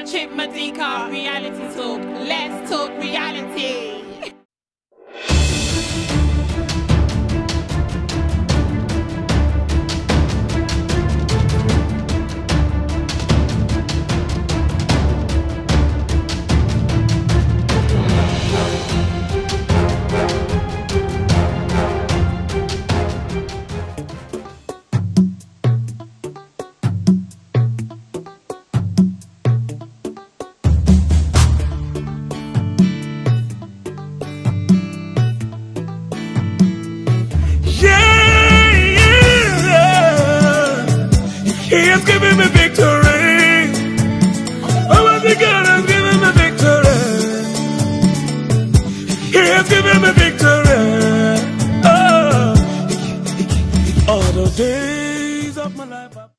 Patrick Madika, reality talk. Let's talk He has given me victory. Oh, Almighty God has given me victory. He has given me victory. Oh, all the days of my life.